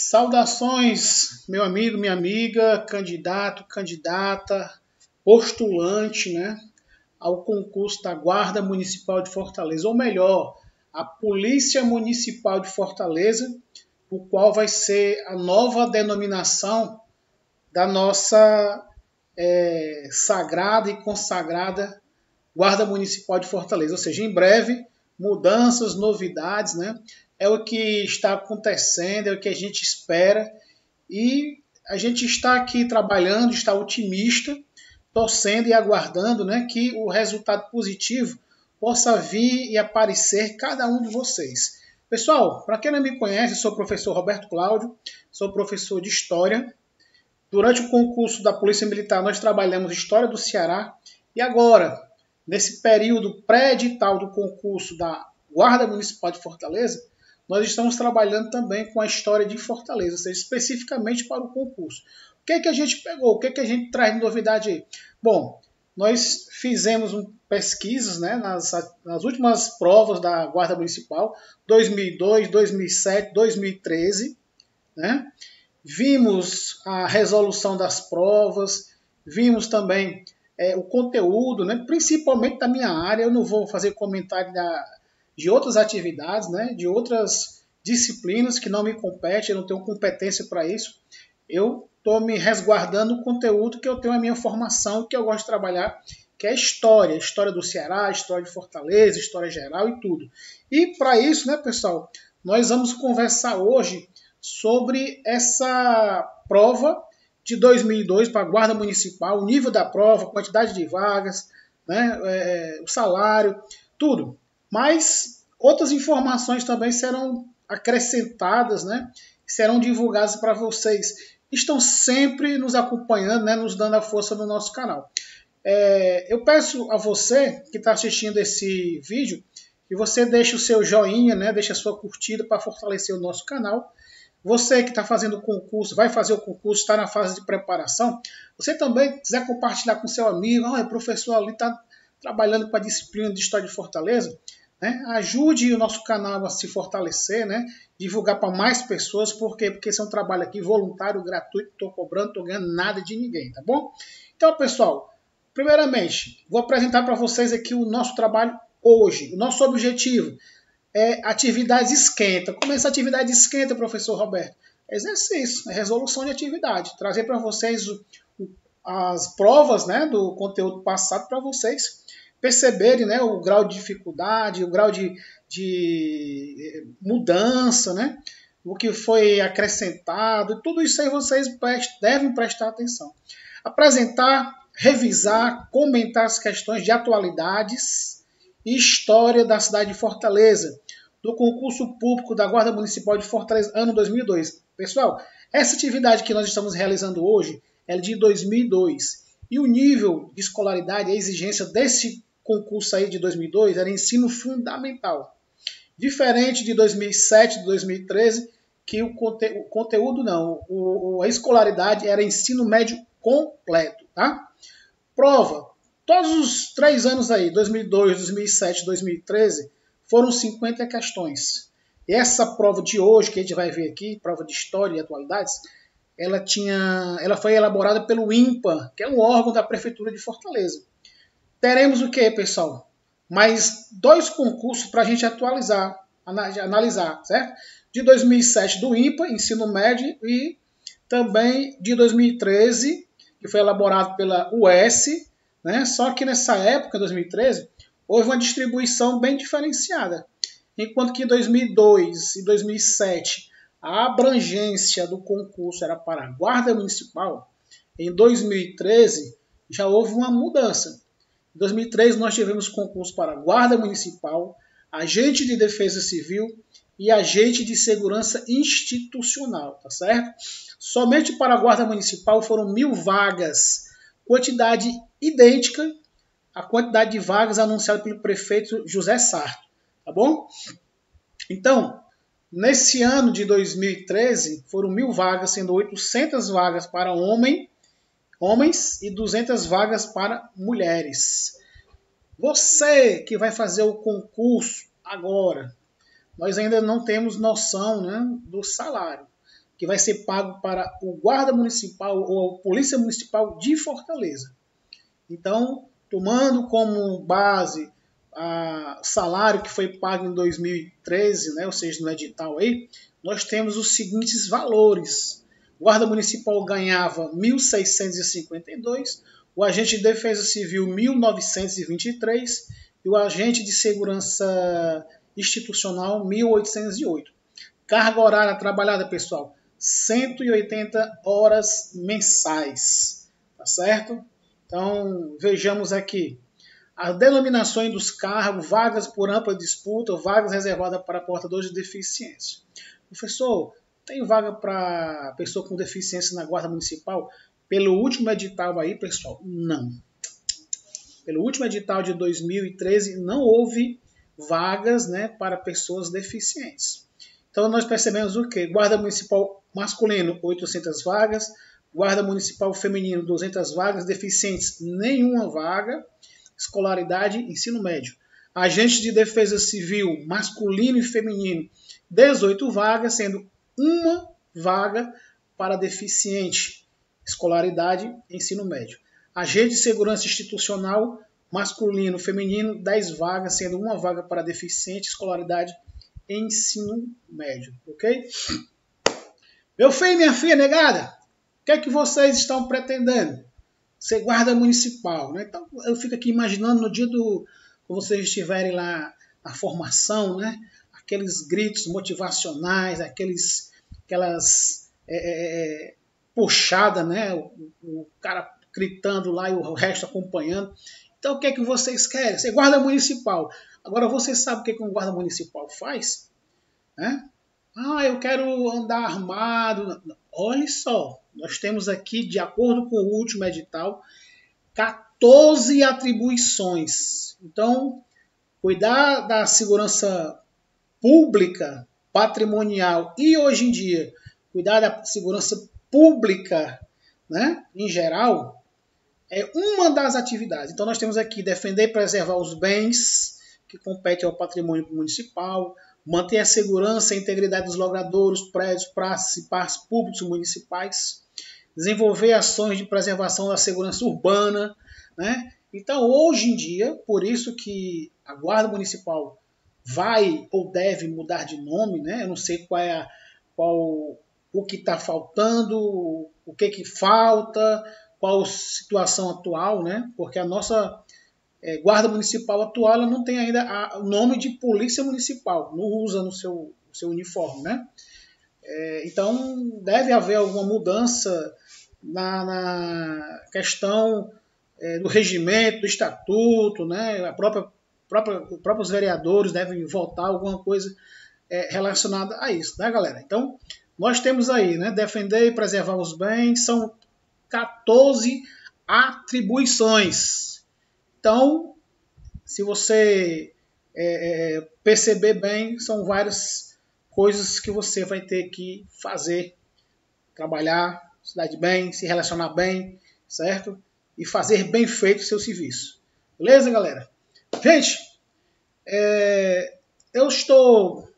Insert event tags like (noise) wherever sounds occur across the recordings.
Saudações, meu amigo, minha amiga, candidato, candidata, postulante, né, ao concurso da Guarda Municipal de Fortaleza, ou melhor, a Polícia Municipal de Fortaleza, o qual vai ser a nova denominação da nossa é, sagrada e consagrada Guarda Municipal de Fortaleza. Ou seja, em breve, mudanças, novidades, né? É o que está acontecendo, é o que a gente espera e a gente está aqui trabalhando, está otimista, torcendo e aguardando, né, que o resultado positivo possa vir e aparecer cada um de vocês. Pessoal, para quem não me conhece, sou o professor Roberto Cláudio, sou professor de História. Durante o concurso da Polícia Militar, nós trabalhamos História do Ceará. E agora, nesse período pré-edital do concurso da Guarda Municipal de Fortaleza, nós estamos trabalhando também com a história de Fortaleza, ou seja, especificamente para o concurso. O que é que a gente pegou? O que é que a gente traz de novidade aí? Bom, nós fizemos um, pesquisas né, nas, nas últimas provas da Guarda Municipal, 2002, 2007, 2013. Né? Vimos a resolução das provas, vimos também é, o conteúdo, né, principalmente da minha área. Eu não vou fazer comentário da, de outras atividades, né, de outras disciplinas que não me competem, eu não tenho competência para isso. Eu estou me resguardando o conteúdo que eu tenho a minha formação, que eu gosto de trabalhar, que é história, história do Ceará, história de Fortaleza, história geral e tudo. E para isso, né, pessoal, nós vamos conversar hoje sobre essa prova de 2002 para a Guarda Municipal, o nível da prova, quantidade de vagas, né, é, o salário, tudo. Mas outras informações também serão acrescentadas, né, serão divulgadas para vocês estão sempre nos acompanhando, né, nos dando a força no nosso canal. É, eu peço a você que está assistindo esse vídeo que você deixe o seu joinha, né, deixe a sua curtida para fortalecer o nosso canal. Você que está fazendo o concurso, vai fazer o concurso, está na fase de preparação. Você também quiser compartilhar com seu amigo, o professor ali está trabalhando para a disciplina de História de Fortaleza. Né? Ajude o nosso canal a se fortalecer, né? divulgar para mais pessoas, por quê? Porque esse é um trabalho aqui voluntário, gratuito, estou cobrando, estou ganhando nada de ninguém, tá bom? Então, pessoal, primeiramente, vou apresentar para vocês aqui o nosso trabalho hoje. O nosso objetivo é atividades esquenta. Como é essa atividade esquenta, professor Roberto? Exercício, é resolução de atividade. Trazer para vocês as provas né, do conteúdo passado para vocês perceberem né, o grau de dificuldade, o grau de, de eh, mudança, né, o que foi acrescentado, tudo isso aí vocês devem prestar atenção. Apresentar, revisar, comentar as questões de atualidades e história da cidade de Fortaleza, do concurso público da Guarda Municipal de Fortaleza, ano 2002. Pessoal, essa atividade que nós estamos realizando hoje é de 2002. E o nível de escolaridade, a exigência desse concurso aí de 2002 era ensino fundamental. Diferente de 2007, de 2013, que o, conte o conteúdo não, o, a escolaridade era ensino médio completo, tá? Prova. Todos os três anos aí, 2002, 2007, 2013, foram 50 questões. E essa prova de hoje, que a gente vai ver aqui, prova de História e Atualidades, ela, tinha, ela foi elaborada pelo INPA, que é um órgão da Prefeitura de Fortaleza teremos o que, pessoal? Mais dois concursos para a gente atualizar, analisar, certo? De 2007 do IMPA, ensino médio, e também de 2013, que foi elaborado pela US, né? Só que nessa época, 2013, houve uma distribuição bem diferenciada. Enquanto que em 2002 e 2007 a abrangência do concurso era para a Guarda Municipal, em 2013 já houve uma mudança. Em 2003, nós tivemos concurso para Guarda Municipal, Agente de Defesa Civil e Agente de Segurança Institucional, tá certo? Somente para a Guarda Municipal foram mil vagas, quantidade idêntica à quantidade de vagas anunciada pelo prefeito José Sarto, tá bom? Então, nesse ano de 2013, foram mil vagas, sendo 800 vagas para homem homens e 200 vagas para mulheres. Você que vai fazer o concurso agora, nós ainda não temos noção né, do salário. que vai ser pago para o guarda municipal ou a polícia municipal de Fortaleza. Então, tomando como base o salário que foi pago em 2013, né, ou seja, no edital aí, nós temos os seguintes valores. Guarda municipal ganhava 1.652, o agente de defesa civil 1.923 e o agente de segurança institucional 1.808. Carga horária trabalhada, pessoal, 180 horas mensais, tá certo? Então, vejamos aqui. As denominações dos cargos, vagas por ampla disputa, vagas reservadas para portadores de deficiência. Professor, tem vaga para pessoa com deficiência na Guarda Municipal? Pelo último edital aí, pessoal, não. Pelo último edital de 2013, não houve vagas né, para pessoas deficientes. Então, nós percebemos o quê? Guarda Municipal masculino, 800 vagas. Guarda Municipal feminino, 200 vagas. Deficientes, nenhuma vaga. Escolaridade, ensino médio. Agente de defesa civil, masculino e feminino, 18 vagas, sendo uma vaga para deficiente. Escolaridade, ensino médio. Agente de segurança institucional, masculino, feminino, 10 vagas, sendo uma vaga para deficiente, escolaridade, ensino médio, ok? Meu filho e minha filha negada, o que é que vocês estão pretendendo? Ser guarda municipal, né? Então eu fico aqui imaginando no dia do vocês estiverem lá na formação, né? Aqueles gritos motivacionais, aqueles, aquelas é, é, é puxada, né? O, o, cara gritando lá e o resto acompanhando. Então o que é que vocês querem? Ser guarda municipal. Agora você sabe o que, que um guarda municipal faz? Né? Ah, eu quero andar armado. Olha só, nós temos aqui, de acordo com o último edital, 14 atribuições. Então, cuidar da segurança pública, patrimonial e hoje em dia, cuidar da segurança pública, né, em geral, é uma das atividades. Então, nós temos aqui defender e preservar os bens, que compete ao patrimônio municipal, manter a segurança e integridade dos logradouros, prédios, praças e parques públicos municipais, desenvolver ações de preservação da segurança urbana. Né? Então, hoje em dia, por isso que a Guarda Municipal vai ou deve mudar de nome, né? eu não sei qual é a, qual o que está faltando, o que, que falta, qual a situação atual, né? porque a nossa é, guarda municipal atual ela não tem ainda o nome de polícia municipal, não usa no seu, seu uniforme, né? É, então deve haver alguma mudança na, na questão é, do regimento, do estatuto, né? A própria, os próprios vereadores devem votar alguma coisa é, relacionada a isso, né, galera? Então nós temos aí, né? Defender e preservar os bens são 14 atribuições então, se você é, é, perceber bem, são várias coisas que você vai ter que fazer, trabalhar, se dar bem, se relacionar bem, certo? E fazer bem feito o seu serviço. Beleza, galera? Gente, é, eu estou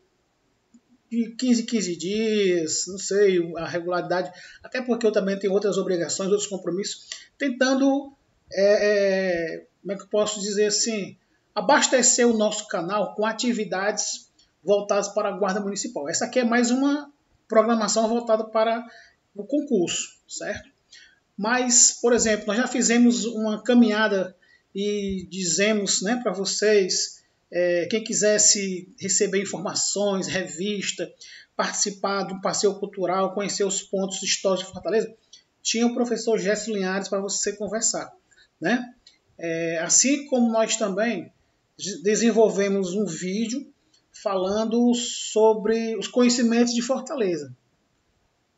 de 15 15 dias, não sei a regularidade, até porque eu também tenho outras obrigações, outros compromissos, tentando é, é, como é que eu posso dizer assim, abastecer o nosso canal com atividades voltadas para a Guarda Municipal. Essa aqui é mais uma programação voltada para o concurso, certo? Mas, por exemplo, nós já fizemos uma caminhada e dizemos né, para vocês, é, quem quisesse receber informações, revista, participar de um passeio cultural, conhecer os pontos históricos de Fortaleza, tinha o professor Gerson Linhares para você conversar. Né? É, assim como nós também desenvolvemos um vídeo falando sobre os conhecimentos de Fortaleza,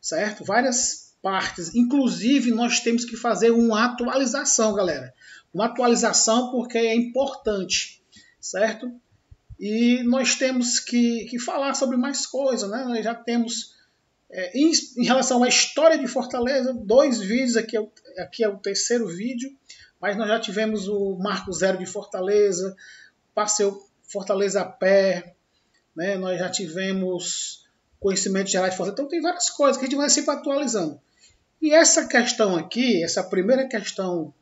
certo? Várias partes. Inclusive, nós temos que fazer uma atualização, galera. Uma atualização porque é importante, certo? E nós temos que, que falar sobre mais coisas, né? Nós já temos, é, em, em, relação à história de Fortaleza, dois vídeos, aqui é, aqui é o terceiro vídeo, mas nós já tivemos o Marco Zero de Fortaleza, Passeio Fortaleza a pé, né? nós já tivemos conhecimento geral de Fortaleza. Então tem várias coisas que a gente vai sempre atualizando. E essa questão aqui, essa primeira questão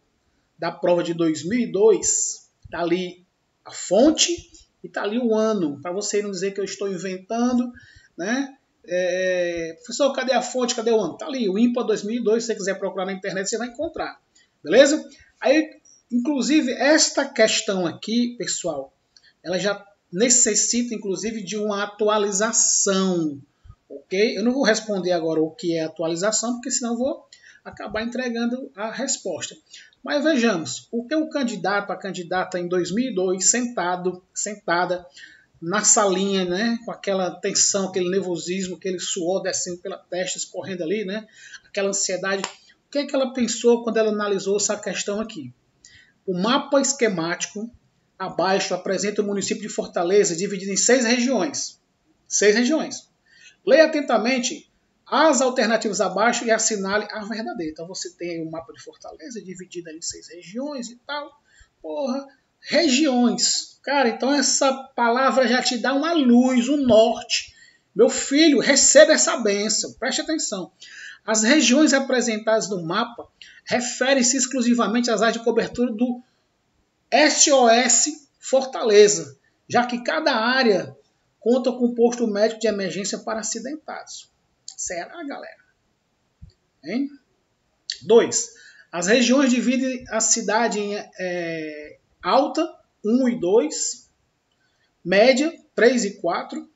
da prova de 2002, está ali a fonte e está ali o ano, para você não dizer que eu estou inventando, né? É, professor, cadê a fonte? Cadê o ano? Tá ali, o IMPA 2002. Se você quiser procurar na internet, você vai encontrar. Beleza? Aí, inclusive, esta questão aqui, pessoal, ela já necessita, inclusive, de uma atualização. Ok? Eu não vou responder agora o que é atualização, porque senão eu vou acabar entregando a resposta. Mas vejamos, o que o candidato, a candidata em 2002, sentado, sentada na salinha, né, com aquela tensão, aquele nervosismo, aquele suor descendo pela testa, escorrendo ali, né, aquela ansiedade. O que é que ela pensou quando ela analisou essa questão aqui? O mapa esquemático abaixo apresenta o município de Fortaleza dividido em seis regiões. Seis regiões. Leia atentamente as alternativas abaixo e assinale a verdadeira. Então você tem o mapa de Fortaleza dividido em seis regiões e tal. Porra, regiões. Cara, então essa palavra já te dá uma luz, um norte. Meu filho, receba essa bênção, preste atenção. As regiões apresentadas no mapa referem-se exclusivamente às áreas de cobertura do SOS Fortaleza, já que cada área conta com posto médico de emergência para acidentados. Será, galera? Hein? 2. As regiões dividem a cidade em é, alta, 1 e 2, média, 3 e 4,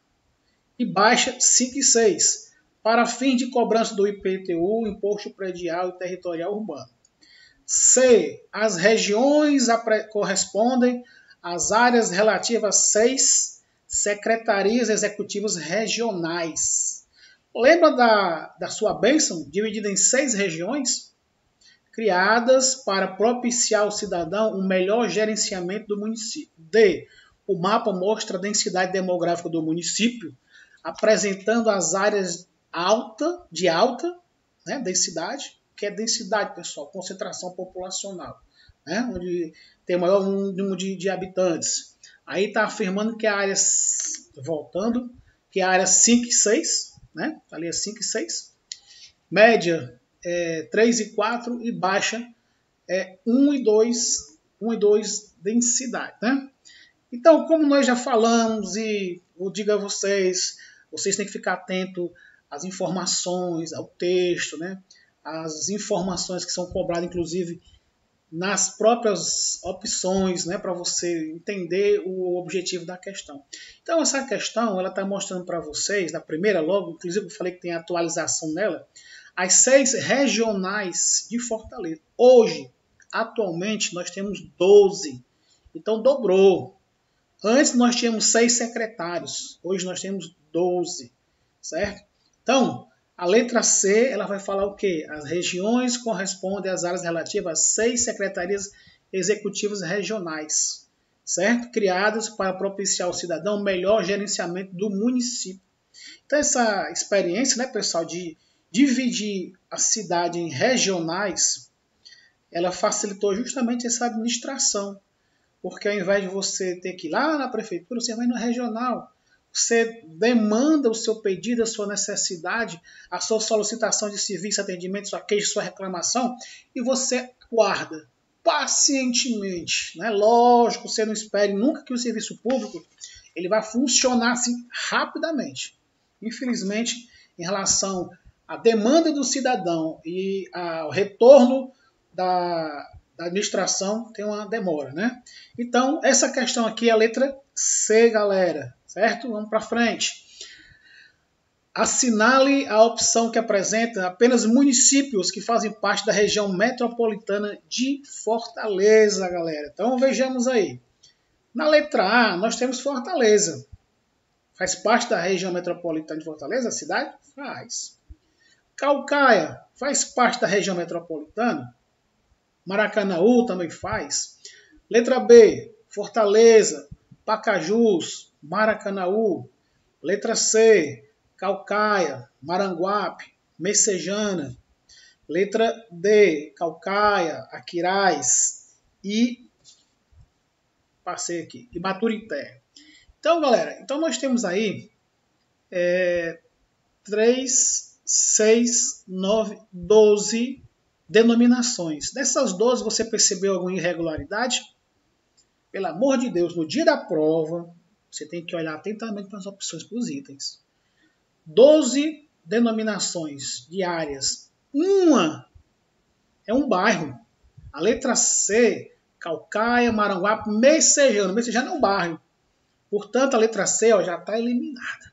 e baixa, 5 e 6, para fim de cobrança do IPTU, Imposto Predial e Territorial Urbano. C. As regiões correspondem às áreas relativas a seis secretarias executivas regionais. Lembra da, da sua bênção, dividida em seis regiões? criadas para propiciar ao cidadão um melhor gerenciamento do município. D. O mapa mostra a densidade demográfica do município, apresentando as áreas alta, de alta né, densidade, que é densidade, pessoal, concentração populacional, né, onde tem o maior número de, de habitantes. Aí está afirmando que a área, voltando, que a área 5 e 6, né, ali é 5 e 6, média é, 3 e 4 e baixa é 1 e 2, 1 e 2 densidade. Né? Então, como nós já falamos e eu digo a vocês, vocês têm que ficar atento às informações, ao texto, né? as informações que são cobradas, inclusive, nas próprias opções, né, para você entender o objetivo da questão. Então, essa questão ela está mostrando para vocês, na primeira logo, inclusive eu falei que tem atualização nela, as seis regionais de Fortaleza. Hoje, atualmente, nós temos 12. Então dobrou. Antes nós tínhamos seis secretários, hoje nós temos 12, certo? Então, a letra C, ela vai falar o quê? As regiões correspondem às áreas relativas a seis secretarias executivas regionais, certo? Criadas para propiciar ao cidadão melhor gerenciamento do município. Então, essa experiência, né, pessoal, de dividir a cidade em regionais, ela facilitou justamente essa administração. Porque ao invés de você ter que ir lá na prefeitura, você vai no regional. Você demanda o seu pedido, a sua necessidade, a sua solicitação de serviço, atendimento, sua queixa, sua reclamação, e você guarda pacientemente. Né? Lógico, você não espere nunca que o serviço público ele vai funcionar assim rapidamente. Infelizmente, em relação a demanda do cidadão e o retorno da, da, administração tem uma demora, né? Então, essa questão aqui é a letra C, galera, certo? Vamos para frente. Assinale a opção que apresenta apenas municípios que fazem parte da região metropolitana de Fortaleza, galera. Então, vejamos aí. Na letra A, nós temos Fortaleza. Faz parte da região metropolitana de Fortaleza, a cidade? Faz. Calcaia faz parte da região metropolitana? Maracanaú também faz. Letra B, Fortaleza, Pacajus, Maracanaú. Letra C, Calcaia, Maranguape, Messejana. Letra D, Calcaia, Aquiraz e passei aqui, Maturité. Então, galera, então nós temos aí é, 3, 6, 9, 12 denominações. Dessas 12, você percebeu alguma irregularidade? Pelo amor de Deus, no dia da prova, você tem que olhar atentamente para as opções, para os itens. 12 denominações de áreas. Uma é um bairro. A letra C, Calcaia, Maranguape, Messejano. Messejano é um bairro. Portanto, a letra C ó, já está eliminada.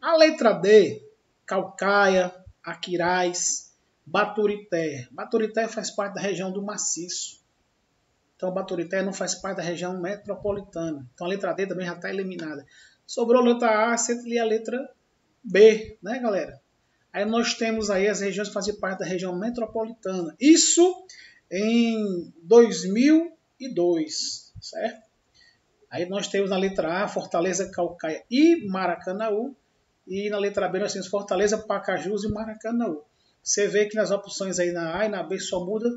A letra D, Calcaia, Aquiraz, Baturité. Baturité faz parte da região do maciço. Então, Baturité não faz parte da região metropolitana. Então, a letra D também já está eliminada. Sobrou a letra A, você a letra B, né, galera? Aí nós temos aí as regiões que fazem parte da região metropolitana. Isso em 2002, certo? Aí nós temos na letra A Fortaleza, Calcaia e Maracanaú. E na letra B nós temos Fortaleza, Pacajus e Maracanaú. Você vê que nas opções aí na A e na B só muda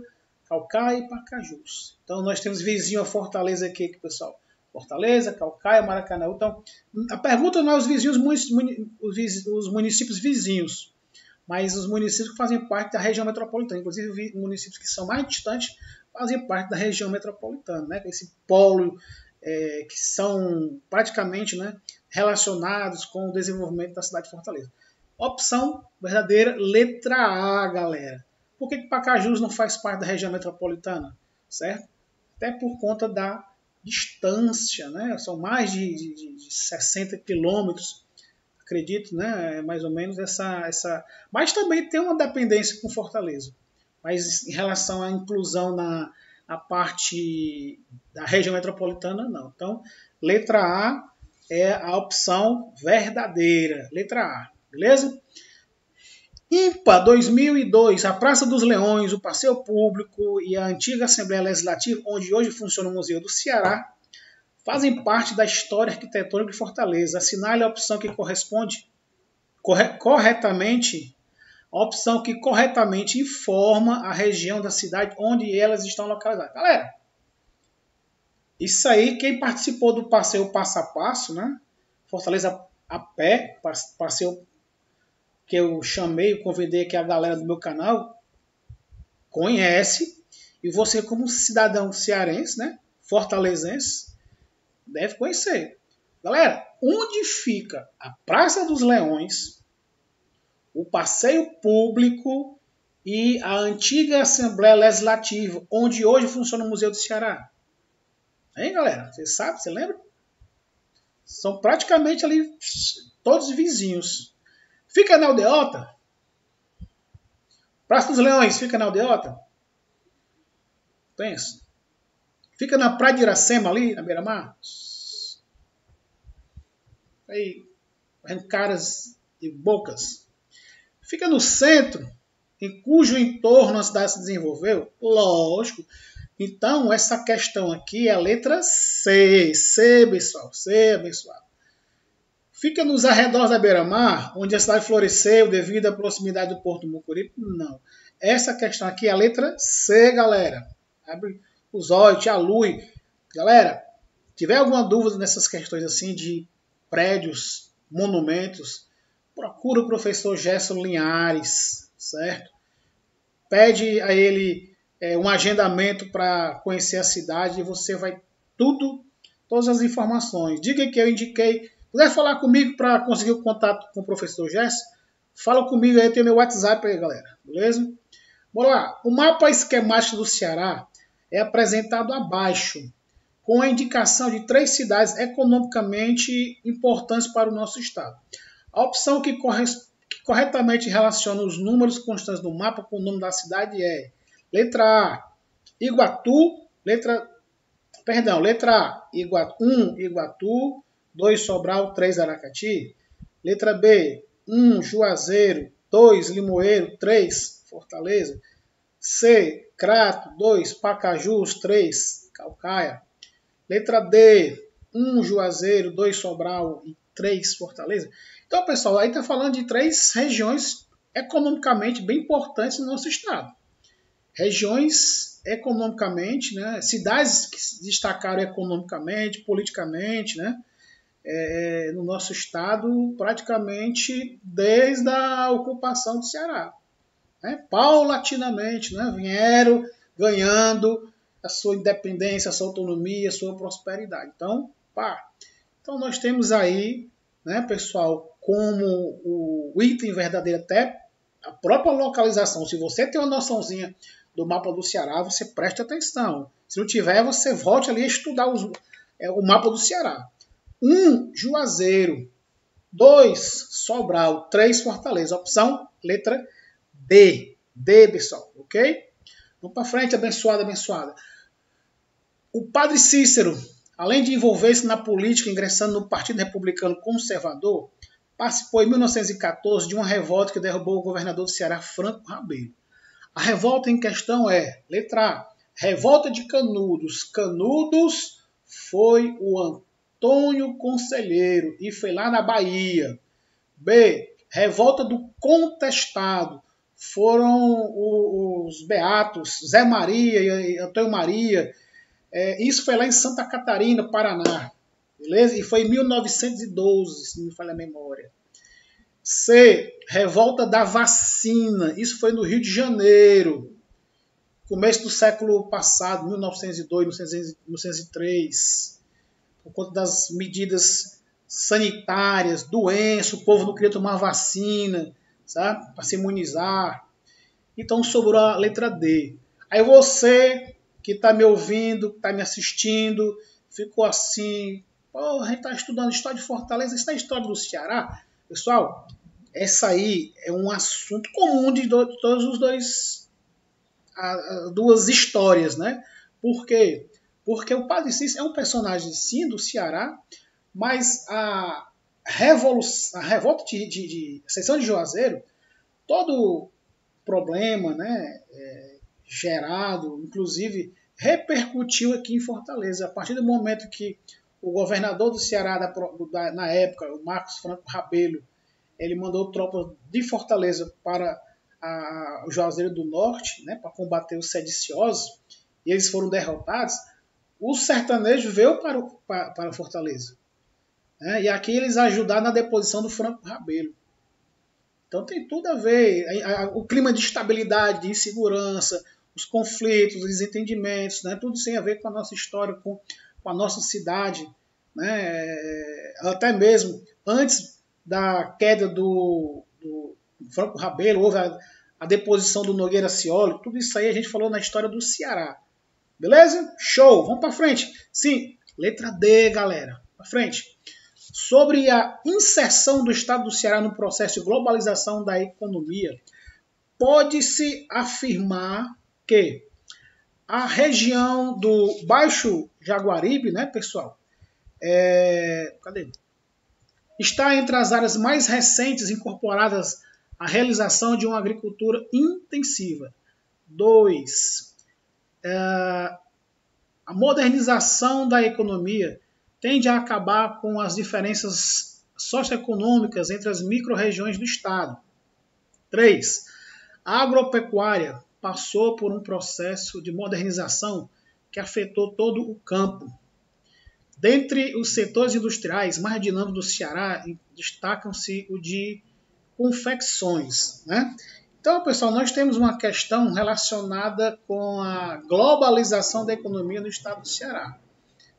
Calcaia e Pacajus. Então nós temos vizinho a Fortaleza aqui, pessoal. Fortaleza, Calcaia, Maracanã. Então, a pergunta não é os vizinhos, os municípios vizinhos, mas os municípios que fazem parte da região metropolitana. Inclusive, municípios que são mais distantes fazem parte da região metropolitana, né? Esse polo é, que são praticamente né, relacionados com o desenvolvimento da cidade de Fortaleza. Opção verdadeira, letra A, galera. Por que, que Pacajus não faz parte da região metropolitana? Certo? Até por conta da distância, né? São mais de, de, de 60 quilômetros, acredito, né? É mais ou menos essa, essa. Mas também tem uma dependência com Fortaleza. Mas em relação à inclusão na, na parte da região metropolitana, não. Então, letra A é a opção verdadeira. Letra A, beleza? IMPA 2002, a Praça dos Leões, o Passeio Público e a antiga Assembleia Legislativa, onde hoje funciona o Museu do Ceará, fazem parte da história arquitetônica de Fortaleza. Assinale a opção que corresponde corre, corretamente, a opção que corretamente informa a região da cidade onde elas estão localizadas. Galera, isso aí, quem participou do passeio passo a passo, né? Fortaleza a pé, passeio que eu chamei, convidei aqui a galera do meu canal, conhece, e você como cidadão cearense, né, fortalezense, deve conhecer. Galera, onde fica a Praça dos Leões, o passeio público e a antiga Assembleia Legislativa, onde hoje funciona o Museu do Ceará? Hein, galera? Você sabe? Você lembra? São praticamente ali todos vizinhos. Fica na aldeota? Praça dos Leões fica na aldeota? Pensa. Fica na Praia de Iracema ali, na beira-mar? Aí, caras e bocas. Fica no centro, em cujo entorno a cidade se desenvolveu? Lógico. Então, essa questão aqui é a letra C. C, pessoal. C, abençoado. Fica nos arredores da beira-mar, onde a cidade floresceu devido à proximidade do Porto Mucuripe? Não. Essa questão aqui é a letra C, galera. Abre os olhos, te alui. Galera, tiver alguma dúvida nessas questões assim de prédios, monumentos, procura o professor Gerson Linhares, certo? Pede a ele é, um agendamento para conhecer a cidade e você vai tudo, todas as informações. Diga que eu indiquei Quiser falar comigo para conseguir o contato com o professor Jess, fala comigo aí, tem meu WhatsApp aí, galera. Beleza? Bora lá. O mapa esquemático do Ceará é apresentado abaixo, com a indicação de três cidades economicamente importantes para o nosso estado. A opção que corretamente relaciona os números constantes do mapa com o nome da cidade é letra A, Iguatu, letra perdão, letra A, Iguatu, 1, Iguatu, 2 Sobral, 3 Aracati. Letra B, 1 Juazeiro, 2 Limoeiro, 3 Fortaleza. C, Crato, 2 Pacajus, 3 Calcaia. Letra D, 1 Juazeiro, 2 Sobral e 3 Fortaleza. Então, pessoal, aí está falando de três regiões economicamente bem importantes no nosso estado. Regiões economicamente, né, cidades que se destacaram economicamente, politicamente, né, é, no nosso estado praticamente desde a ocupação do Ceará. Né? Paulatinamente né? vieram ganhando a sua independência, a sua autonomia, a sua prosperidade. Então, pá. Então nós temos aí, né, pessoal, como o item verdadeiro até a própria localização. Se você tem uma noçãozinha do mapa do Ceará, você preste atenção. Se não tiver, você volte ali a estudar os, é, o mapa do Ceará. Um, Juazeiro. Dois, Sobral. Três, Fortaleza. Opção, letra D. D, pessoal. Ok? Vamos para frente, abençoada, abençoada. O padre Cícero, além de envolver-se na política, ingressando no Partido Republicano Conservador, participou em 1914 de uma revolta que derrubou o governador do Ceará, Franco Rabelo. A revolta em questão é, letra A, Revolta de Canudos. Canudos foi o Antônio Conselheiro e foi lá na Bahia. B. Revolta do Contestado. Foram os beatos Zé Maria e Antônio Maria. É, isso foi lá em Santa Catarina, Paraná. Beleza? E foi em 1912, se não me falha a memória. C. Revolta da vacina. Isso foi no Rio de Janeiro. Começo do século passado, 1902, 1903 por conta das medidas sanitárias, doença, o povo não queria tomar vacina, sabe? Para se imunizar. Então sobrou a letra D. Aí você que está me ouvindo, está me assistindo, ficou assim, pô, a gente está estudando história de Fortaleza, isso é história do Ceará. Pessoal, essa aí é um assunto comum de, do, de todos os dois, a, a, duas histórias, né? Por quê? Porque o Padre Cícero é um personagem, sim, do Ceará, mas a, revolução, a revolta de, de, de seção de Juazeiro, todo problema né, é, gerado, inclusive repercutiu aqui em Fortaleza. A partir do momento que o governador do Ceará, da, da, na época, o Marcos Franco Rabelo, ele mandou tropas de Fortaleza para a, o Juazeiro do Norte, né, para combater os sediciosos, e eles foram derrotados o sertanejo veio para, o, para, para Fortaleza. Né? E aqui eles ajudaram na deposição do Franco Rabelo. Então tem tudo a ver. O clima de estabilidade, de insegurança, os conflitos, os desentendimentos, né? tudo tem a ver com a nossa história, com, com a nossa cidade. Né? Até mesmo antes da queda do, do Franco Rabelo, houve a, a deposição do Nogueira Cioli, tudo isso aí a gente falou na história do Ceará. Beleza? Show! Vamos para frente. Sim, letra D, galera. Para frente. Sobre a inserção do Estado do Ceará no processo de globalização da economia, pode-se afirmar que a região do Baixo Jaguaribe, né, pessoal? É... Cadê? Está entre as áreas mais recentes incorporadas à realização de uma agricultura intensiva. 2 é, a modernização da economia tende a acabar com as diferenças socioeconômicas entre as micro-regiões do Estado. 3. A agropecuária passou por um processo de modernização que afetou todo o campo. Dentre os setores industriais mais dinâmicos do Ceará, destacam-se o de confecções. Né? Então, pessoal, nós temos uma questão relacionada com a globalização da economia no estado do Ceará.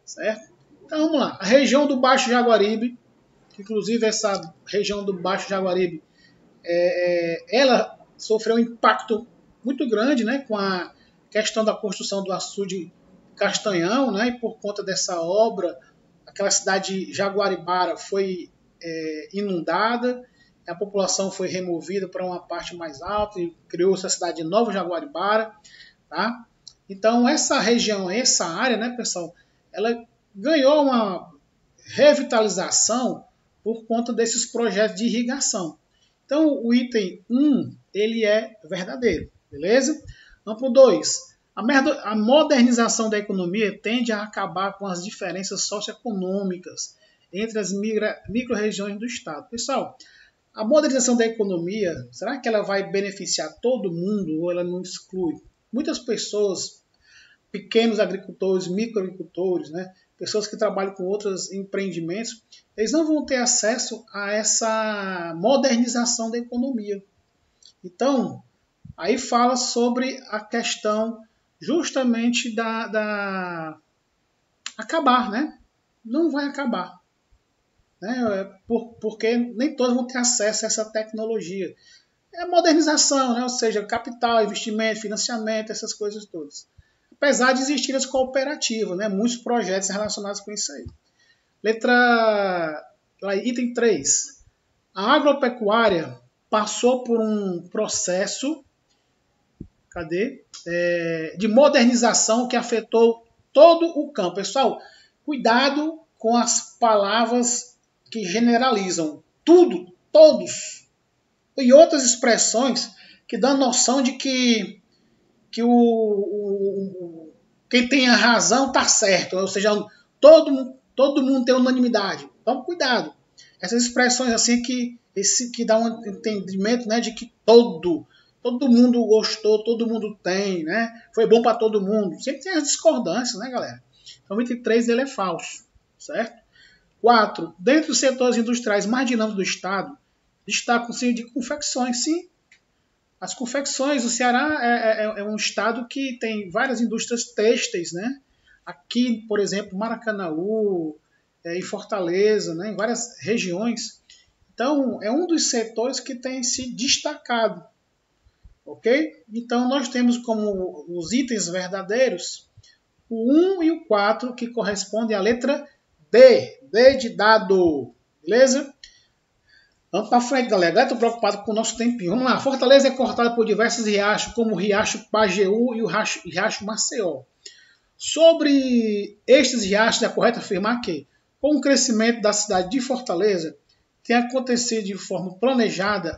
Certo? Então, vamos lá. A região do Baixo Jaguaribe, inclusive essa região do Baixo Jaguaribe, é, é, ela sofreu um impacto muito grande né, com a questão da construção do açude Castanhão, né, e por conta dessa obra, aquela cidade jaguaribara foi é, inundada a população foi removida para uma parte mais alta e criou-se a cidade de Nova Jaguaribara, tá? Então essa região, essa área, né, pessoal, ela ganhou uma revitalização por conta desses projetos de irrigação. Então o item 1, ele é verdadeiro, beleza? Vamos para o 2. A modernização da economia tende a acabar com as diferenças socioeconômicas entre as micro-regiões do Estado. Pessoal, a modernização da economia, será que ela vai beneficiar todo mundo ou ela não exclui? Muitas pessoas, pequenos agricultores, microagricultores, né, pessoas que trabalham com outros empreendimentos, eles não vão ter acesso a essa modernização da economia. Então, aí fala sobre a questão justamente da, da acabar, né? Não vai acabar. Né? Por, porque nem todos vão ter acesso a essa tecnologia. É modernização, né? ou seja, capital, investimento, financiamento, essas coisas todas. Apesar de existir as cooperativas, né? muitos projetos relacionados com isso aí. Letra. Item 3. A agropecuária passou por um processo cadê? É, de modernização que afetou todo o campo. Pessoal, cuidado com as palavras que generalizam. Tudo, todos. E outras expressões que dão a noção de que, que o, o quem tem a razão está certo. Ou seja, todo, todo mundo tem unanimidade. Então, cuidado. Essas expressões assim que, esse, que dá um entendimento né, de que todo, todo mundo gostou, todo mundo tem, né? Foi bom para todo mundo. Sempre tem as discordâncias, né, galera? Então, o item 3 ele é falso, certo? 4. Dentre os setores industriais mais dinâmicos do Estado, destacam-se de confecções, sim. As confecções, o Ceará é, é, é, um estado que tem várias indústrias têxteis, né? Aqui, por exemplo, Maracanaú, é, em Fortaleza, né? em várias regiões. Então, é um dos setores que tem se destacado ok? Então nós temos como os itens verdadeiros o 1 e o 4 que correspondem à letra D, D de dado, beleza? Vamos para frente, galera. Galera, estou preocupado com o nosso tempinho. Vamos lá. Fortaleza é cortada por diversos riachos, como o Riacho Pajeú e o Riacho, Maceió. Sobre estes riachos, é correto afirmar que, com o crescimento da cidade de Fortaleza, tem acontecido de forma planejada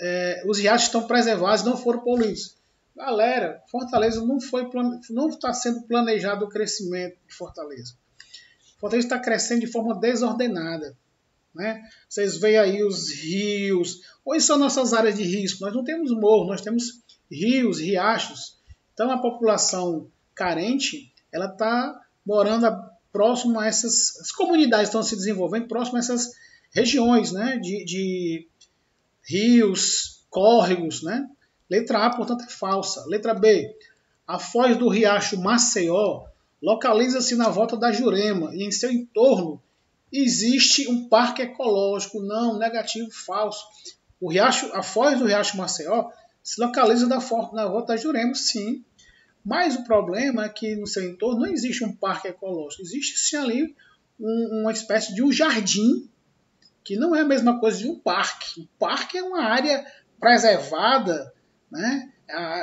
é, os riachos estão preservados, não foram poluídos. Galera, Fortaleza não não está sendo planejado o crescimento de Fortaleza. Fortaleza está crescendo de forma desordenada. Né? Vocês veem aí os rios. Hoje são nossas áreas de risco. Nós não temos morro, nós temos rios, riachos. Então a população carente ela está morando próximo a essas as comunidades estão se desenvolvendo próximo a essas regiões né, de, de rios, córregos, né? Letra A, portanto, é falsa. Letra B. A foz do riacho Maceió localiza-se na volta da Jurema e em seu entorno existe um parque ecológico. Não, negativo, falso. O riacho, a foz do riacho Maceió se localiza na, na volta da Jurema, sim. Mas o problema é que no seu entorno não existe um parque ecológico. Existe sim ali um, uma espécie de um jardim que não é a mesma coisa de um parque. Um parque é uma área preservada, né?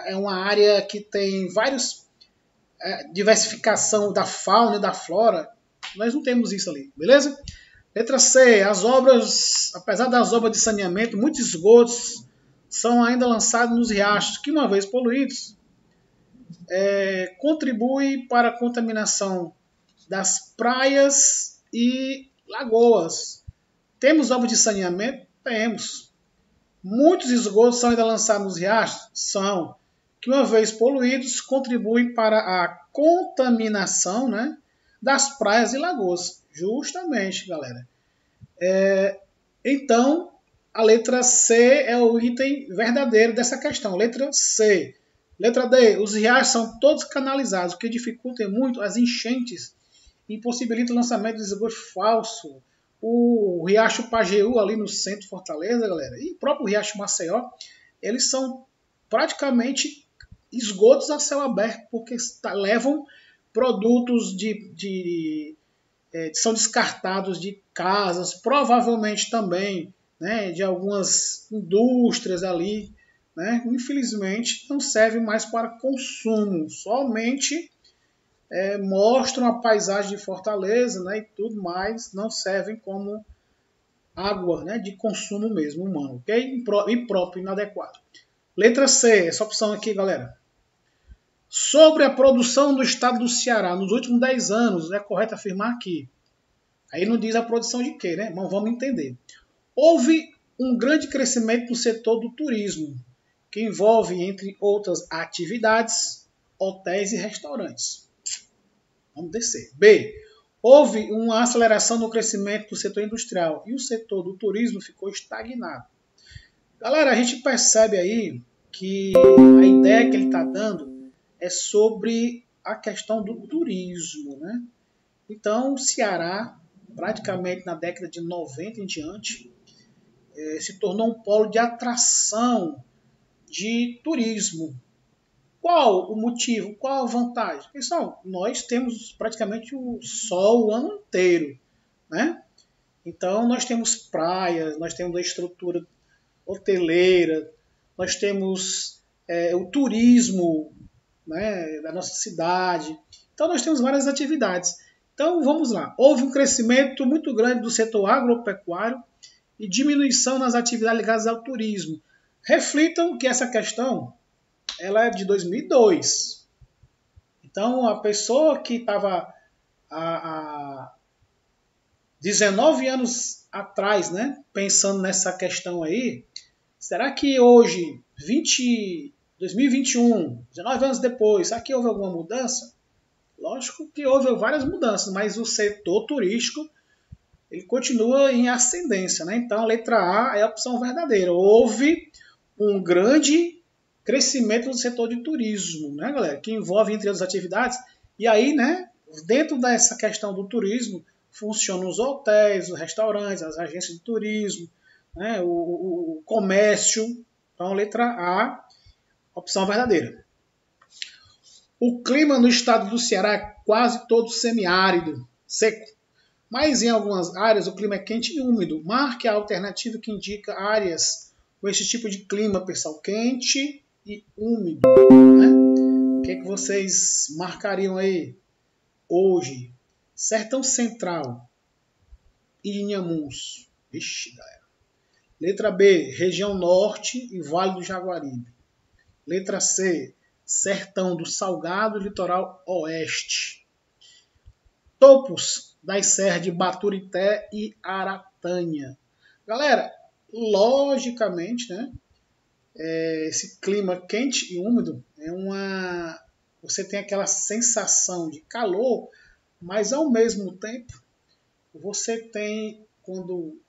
é uma área que tem vários é, diversificação da fauna e da flora. Nós não temos isso ali, beleza? Letra C. As obras, apesar das obras de saneamento, muitos esgotos são ainda lançados nos riachos, que uma vez poluídos, é, contribui para a contaminação das praias e lagoas, temos obras de saneamento? Temos. Muitos esgotos são ainda lançados nos riachos? São. Que, uma vez poluídos, contribuem para a contaminação né, das praias e lagoas. Justamente, galera. É, então, a letra C é o item verdadeiro dessa questão. Letra C. Letra D. Os riachos são todos canalizados, o que dificulta muito as enchentes impossibilita o lançamento de esgoto falso o Riacho Pajeú ali no centro de Fortaleza, galera, e o próprio Riacho Maceió, eles são praticamente esgotos a céu aberto, porque levam produtos de, de é, são descartados de casas, provavelmente também né, de algumas indústrias ali, né, infelizmente não serve mais para consumo, somente é, mostram a paisagem de Fortaleza né, e tudo mais, não servem como água né, de consumo mesmo humano, ok? Impróprio, inadequado. Letra C, essa opção aqui, galera. Sobre a produção do estado do Ceará nos últimos 10 anos, é correto afirmar que. Aí não diz a produção de quê, né? Mas vamos entender. Houve um grande crescimento no setor do turismo, que envolve, entre outras atividades, hotéis e restaurantes. Vamos descer. B. Houve uma aceleração no crescimento do setor industrial e o setor do turismo ficou estagnado. Galera, a gente percebe aí que a ideia que ele está dando é sobre a questão do turismo, né? Então, o Ceará, praticamente na década de 90 em diante, eh, se tornou um polo de atração de turismo. Qual o motivo? Qual a vantagem? Pessoal, nós temos praticamente o sol o ano inteiro, né? Então, nós temos praias, nós temos a estrutura hoteleira, nós temos é, o turismo né, da nossa cidade. Então, nós temos várias atividades. Então, vamos lá. Houve um crescimento muito grande do setor agropecuário e diminuição nas atividades ligadas ao turismo. Reflitam que essa questão ela é de 2002. Então, a pessoa que estava há 19 anos atrás, né, pensando nessa questão aí, será que hoje, 20, 2021, 19 anos depois, aqui houve alguma mudança? Lógico que houve várias mudanças, mas o setor turístico ele continua em ascendência, né? Então a letra A é a opção verdadeira. Houve um grande crescimento do setor de turismo, né, galera? Que envolve, entre outras atividades, e aí, né, dentro dessa questão do turismo, funcionam os hotéis, os restaurantes, as agências de turismo, né, o, o, o comércio. Então, letra A, opção verdadeira. O clima no estado do Ceará é quase todo semiárido, seco. Mas em algumas áreas o clima é quente e úmido. Marque a alternativa que indica áreas com esse tipo de clima, pessoal. Quente e úmido. Né? O que, é que vocês marcariam aí hoje? Sertão Central e Inhamuns. Vixe, galera. Letra B, região norte e Vale do Jaguaribe. Letra C, sertão do Salgado litoral oeste. Topos das serras de Baturité e Aratanha. Galera, logicamente, né? É, esse clima quente e úmido é uma. Você tem aquela sensação de calor, mas ao mesmo tempo você tem quando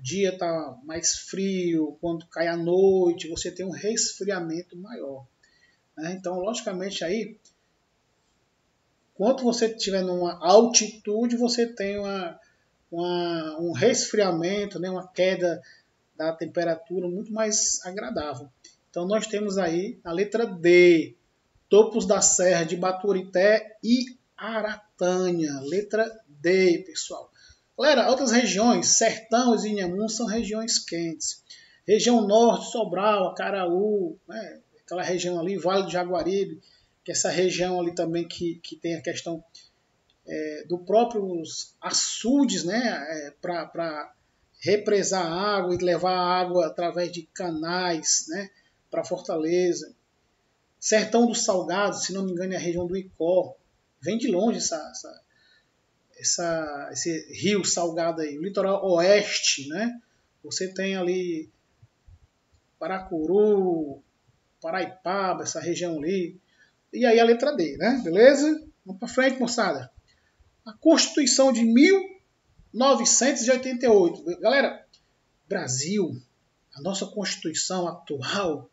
dia está mais frio, quando cai a noite, você tem um resfriamento maior. Né? Então, logicamente, aí, quanto você estiver numa altitude, você tem uma, uma, um resfriamento, né? uma queda da temperatura muito mais agradável. Então, nós temos aí a letra D, topos da serra de Baturité e Aratanha. Letra D, pessoal. Galera, outras regiões, Sertão e Inhamuns, são regiões quentes. Região Norte, Sobral, Acaraú, né? aquela região ali, Vale do Jaguaribe, que é essa região ali também que, que tem a questão é, do próprios açudes, né, é, para represar água e levar água através de canais, né, para Fortaleza. Sertão do Salgado, se não me engano, é a região do Icó. Vem de longe essa, essa, essa, esse rio salgado aí. O litoral oeste, né? Você tem ali Paracuru, Paraipaba, essa região ali. E aí a letra D, né? Beleza? Vamos para frente, moçada. A Constituição de 1988. Galera, Brasil, a nossa Constituição atual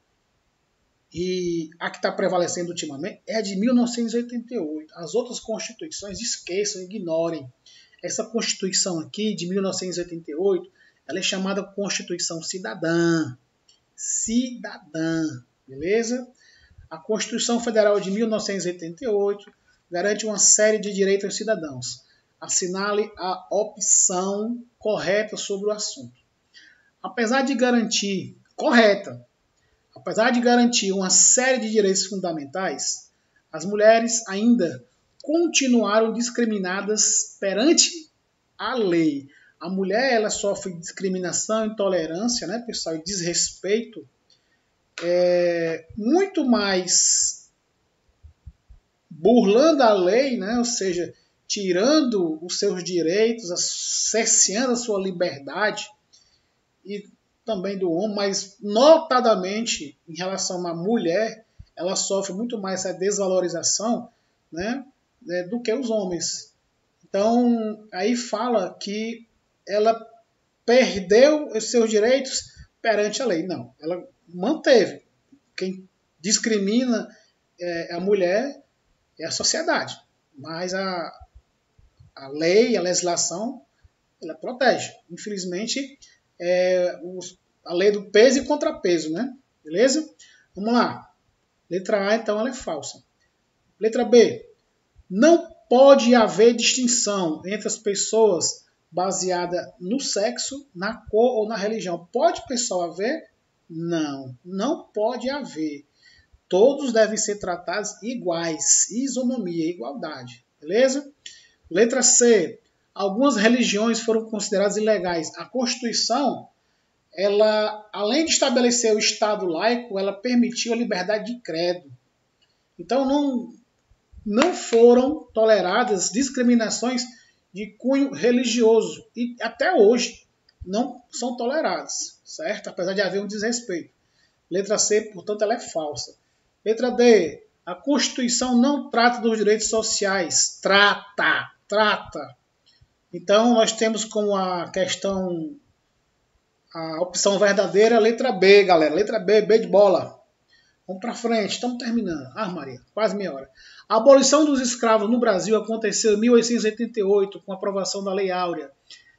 e a que está prevalecendo ultimamente é a de 1988. As outras constituições esqueçam, ignorem. Essa Constituição aqui de 1988, ela é chamada Constituição Cidadã. Cidadã. Beleza? A Constituição Federal de 1988 garante uma série de direitos aos cidadãos. Assinale a opção correta sobre o assunto. Apesar de garantir, correta, apesar de garantir uma série de direitos fundamentais, as mulheres ainda continuaram discriminadas perante a lei. A mulher ela sofre discriminação, intolerância, né, pessoal, e desrespeito é, muito mais burlando a lei, né? ou seja, tirando os seus direitos, cerceando a sua liberdade e também do homem, mas notadamente em relação à mulher, ela sofre muito mais essa desvalorização, né? né, do que os homens. Então, aí fala que ela perdeu os seus direitos perante a lei. Não, ela manteve. Quem discrimina é, a mulher é a sociedade, mas a, a lei, a legislação, ela protege. Infelizmente, é, os, a lei do peso e contrapeso, né? Beleza? Vamos lá. Letra A, então, ela é falsa. Letra B. Não pode haver distinção entre as pessoas baseada no sexo, na cor ou na religião. Pode, pessoal, haver? Não, não pode haver. Todos devem ser tratados iguais. Isonomia, igualdade. Beleza? Letra C. Algumas religiões foram consideradas ilegais. A Constituição, ela, além de estabelecer o Estado laico, ela permitiu a liberdade de credo. Então não, não foram toleradas discriminações de cunho religioso e até hoje não são toleradas, certo? Apesar de haver um desrespeito. Letra C, portanto, ela é falsa. Letra D, a Constituição não trata dos direitos sociais. Trata, trata. Então, nós temos como a questão, a opção verdadeira, a letra B, galera. Letra B, B de bola. Vamos para frente, estamos terminando. Ah, Maria, quase meia hora. A abolição dos escravos no Brasil aconteceu em 1888, com a aprovação da Lei Áurea.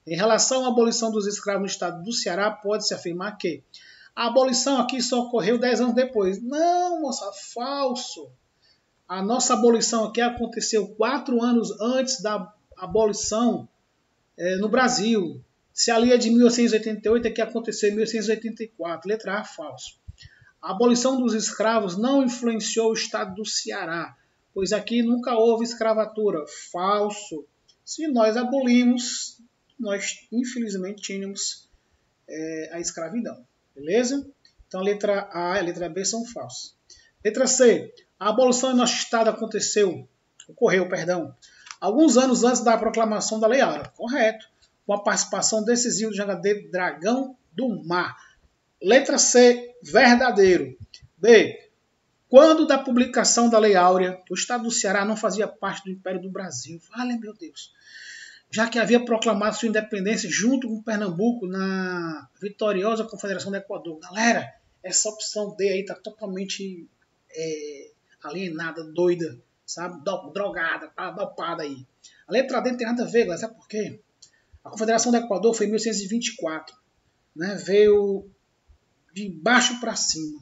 Em relação à abolição dos escravos no estado do Ceará, pode-se afirmar que a abolição aqui só ocorreu 10 anos depois. Não, moça, falso. A nossa abolição aqui aconteceu quatro anos antes da abolição é, no Brasil. Se ali é de 1888, aqui aconteceu em 1884. Letra A, falso. A abolição dos escravos não influenciou o estado do Ceará, pois aqui nunca houve escravatura. Falso. Se nós abolimos, nós infelizmente tínhamos é, a escravidão. Beleza? Então a letra A e a letra B são falsas. Letra C. A abolição em nosso estado aconteceu, ocorreu, perdão, alguns anos antes da proclamação da Lei Áurea. Correto. Com a participação decisiva do jangadeiro Dragão do Mar. Letra C. Verdadeiro. B. Quando da publicação da Lei Áurea, o estado do Ceará não fazia parte do Império do Brasil. Vale, meu Deus já que havia proclamado sua independência junto com Pernambuco na vitoriosa Confederação do Equador. Galera, essa opção D aí tá totalmente é, alienada, doida, sabe? Drogada, tá dopada aí. A letra D não tem nada a ver, galera, sabe por quê? A Confederação do Equador foi em 1824, né? Veio de baixo para cima.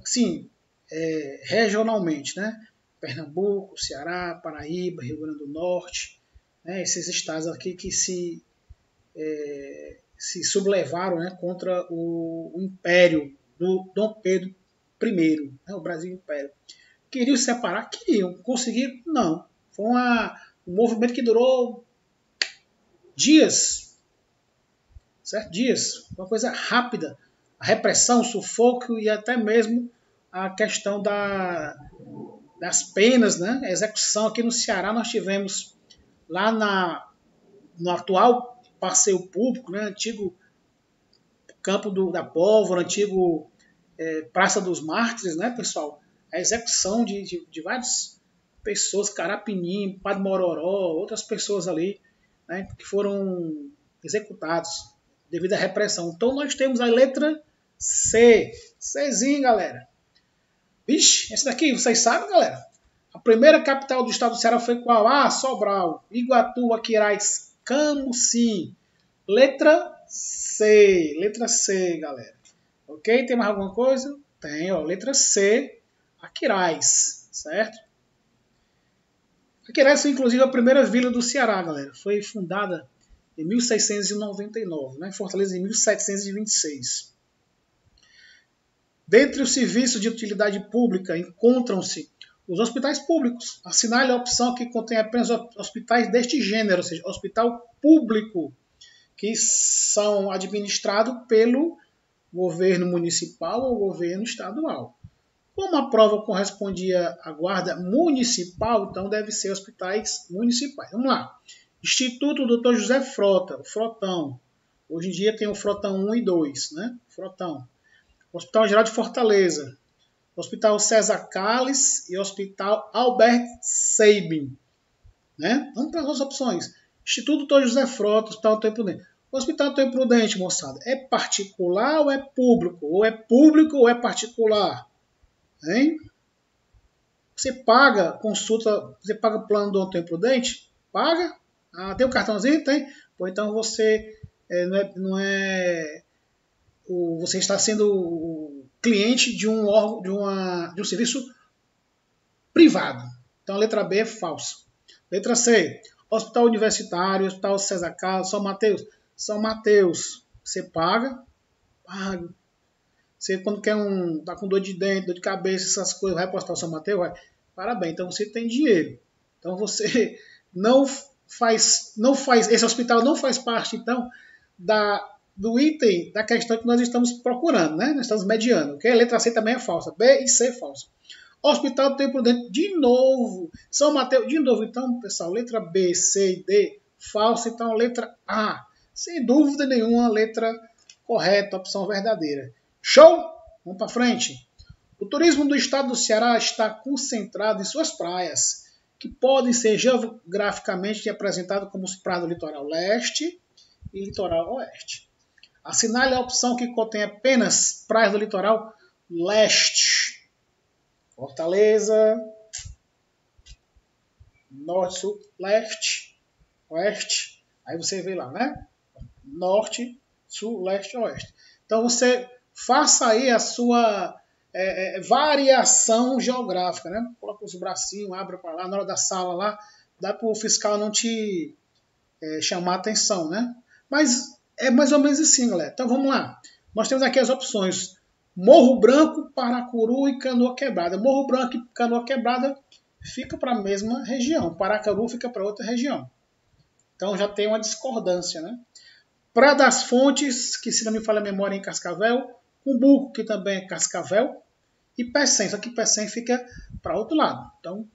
Assim, é, regionalmente, né? Pernambuco, Ceará, Paraíba, Rio Grande do Norte, né, esses estados aqui que se, é, se sublevaram né, contra o, o, império do Dom Pedro I, né, o Brasil Império. Queriam se separar? Queriam. Conseguiram? Não. Foi uma, um movimento que durou dias. Certo? Dias. Uma coisa rápida. A repressão, o sufoco e até mesmo a questão da, das penas, né? A execução aqui no Ceará nós tivemos lá na, no atual passeio público, né, antigo campo do, da pólvora, antigo é, Praça dos Mártires, né, pessoal? A execução de, de, de várias pessoas, Carapinim, Padre Mororó, outras pessoas ali, né, que foram executados devido à repressão. Então nós temos a letra C. Czinho, galera. Vixe, esse daqui, vocês sabem, galera? A primeira capital do estado do Ceará foi qual? Ah, Sobral, Iguatu, Aquiraz, Camusim. Letra C. Letra C, galera. Ok? Tem mais alguma coisa? Tem, ó. Letra C, Aquiraz. Certo? Aquiraz foi, inclusive, a primeira vila do Ceará, galera. Foi fundada em 1699, né? Fortaleza em 1726. Dentre os serviços de utilidade pública encontram-se os hospitais públicos. Assinale a opção que contém apenas hospitais deste gênero, ou seja, hospital público, que são administrados pelo governo municipal ou governo estadual. Como a prova correspondia à guarda municipal, então deve ser hospitais municipais. Vamos lá. Instituto Dr. José Frota, Frotão. Hoje em dia tem o Frotão 1 e 2, né? Frotão. Hospital Geral de Fortaleza, Hospital César Calles e Hospital Albert Sabin. Né? Vamos para as opções. Instituto Dr. José Frota, Hospital Antônio Prudente. Hospital Antônio Prudente, moçada, é particular ou é público? Ou é público ou é particular? Hein? Você paga consulta, você paga plano do Antônio Prudente? Paga? Ah, tem o um cartãozinho? Tem? Ou então você é, não é, não é o, você está sendo cliente de um órgão, de, uma, de um serviço privado. Então a letra B é falsa. Letra C, Hospital Universitário, Hospital César Carlos, São Mateus. São Mateus, você paga? Paga. Você quando quer um, tá com dor de dente, dor de cabeça, essas coisas, vai postar o São Mateus? Vai. Parabéns, então você tem dinheiro. Então você (laughs) não faz, não faz, esse hospital não faz parte então da do item da questão que nós estamos procurando, né? Nós estamos mediando, ok? A letra C também é falsa, B e C é falsa. Hospital do Tempo Prudente, de novo. São Mateus, de novo. Então, pessoal, letra B, C e D, falsa. Então, letra A. Sem dúvida nenhuma, letra correta, opção verdadeira. Show? Vamos para frente. O turismo do estado do Ceará está concentrado em suas praias, que podem ser geograficamente apresentadas como os praias do litoral leste e litoral oeste. Assinale a opção que contém apenas praias do litoral leste Fortaleza, norte, sul, leste, oeste. Aí você vê lá, né? Norte, sul, leste, oeste. Então você faça aí a sua é, é, variação geográfica, né? Coloca os bracinhos, abre para lá, na hora da sala lá, dá para o fiscal não te é, chamar atenção, né? Mas é mais ou menos assim, galera. Então vamos lá. Nós temos aqui as opções Morro Branco, Paracuru e Canoa Quebrada. Morro Branco e Canoa Quebrada fica para a mesma região. Paracuru fica para outra região. Então já tem uma discordância, né? Praia das Fontes, que se não me falha a memória é em Cascavel, Cumbuco, que também é Cascavel, e Pecém, só que Pecém fica para outro lado. Então,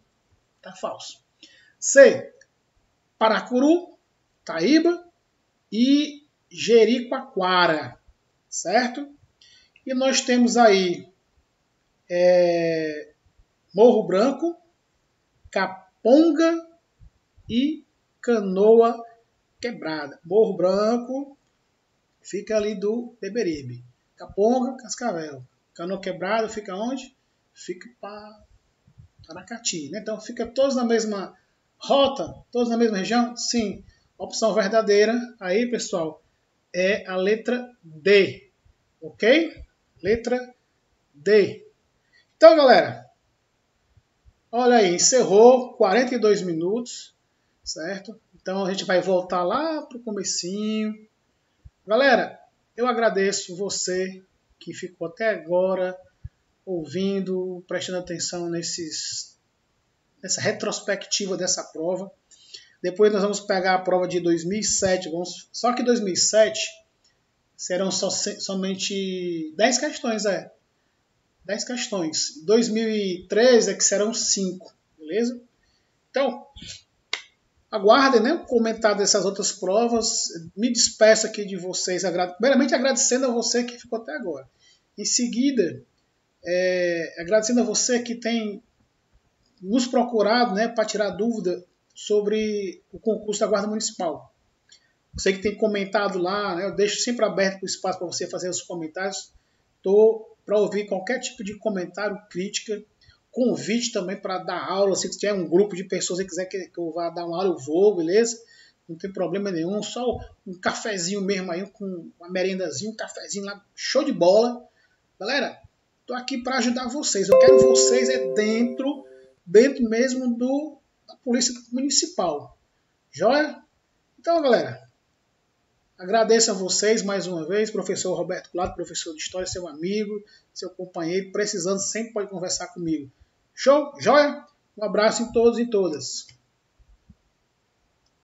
tá falso. C. Paracuru, Taíba e Jericoacoara, certo? E nós temos aí é, Morro Branco, Caponga e Canoa Quebrada. Morro Branco fica ali do Beberibe. Caponga, Cascavel. Canoa Quebrada fica onde? Fica para Aracati. Né? Então fica todos na mesma rota, todos na mesma região? Sim. Opção verdadeira aí, pessoal, é a letra D. Ok? Letra D. Então, galera, olha aí, encerrou 42 minutos, certo? Então a gente vai voltar lá pro comecinho. Galera, eu agradeço você que ficou até agora ouvindo, prestando atenção nesses nessa retrospectiva dessa prova. Depois nós vamos pegar a prova de 2007, vamos, só que 2007 serão só, somente 10 questões, é. 10 questões. 2013 é que serão 5, beleza? Então, aguardem né, o comentário dessas outras provas. Me despeço aqui de vocês, primeiramente agradecendo a você que ficou até agora. Em seguida, é, agradecendo a você que tem nos procurado né, para tirar dúvida sobre o concurso da Guarda Municipal. Você que tem comentado lá, né, eu deixo sempre aberto o espaço para você fazer os comentários. Estou para ouvir qualquer tipo de comentário, crítica, convite também para dar aula. Se tiver um grupo de pessoas que quiser que, eu vá dar uma aula, eu vou, beleza? Não tem problema nenhum. Só um cafezinho mesmo aí, com uma merendazinha, um cafezinho lá, show de bola. Galera, estou aqui para ajudar vocês. Eu quero vocês é dentro, dentro mesmo do da polícia municipal. Joia? Então, galera, Agradeço a vocês mais uma vez, professor Roberto Claro, professor de História, seu amigo, seu companheiro, precisando sempre pode conversar comigo. Show? Joia? Um abraço em todos e todas.